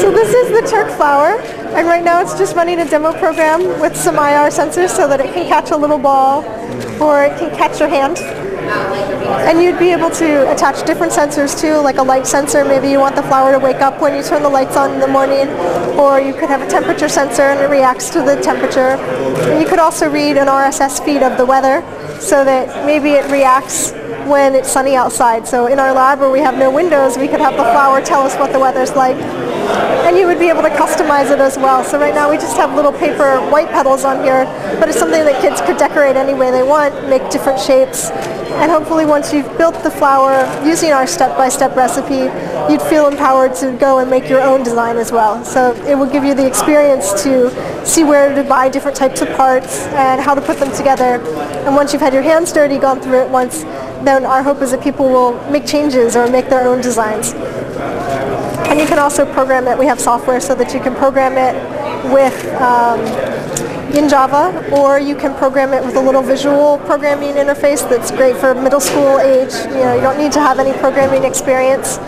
So this is the TeRK flower, and right now it's just running a demo program with some IR sensors so that it can catch a little ball or it can catch your hand. And you'd be able to attach different sensors too, like a light sensor. Maybe you want the flower to wake up when you turn the lights on in the morning, or you could have a temperature sensor and it reacts to the temperature. And you could also read an RSS feed of the weather so that maybe it reacts when it's sunny outside. So in our lab where we have no windows, we could have the flower tell us what the weather's like. And you would be able to customize it as well. So right now we just have little paper white petals on here, but it's something that kids could decorate any way they want, make different shapes. And hopefully once you've built the flower using our step-by-step recipe, you'd feel empowered to go and make your own design as well. So it will give you the experience to see where to buy different types of parts and how to put them together. And once you've had your hands dirty, gone through it once, then our hope is that people will make changes or make their own designs. And you can also program it. We have software so that you can program it with um, in Java, or you can program it with a little visual programming interface that's great for middle school age. You know, you don't need to have any programming experience.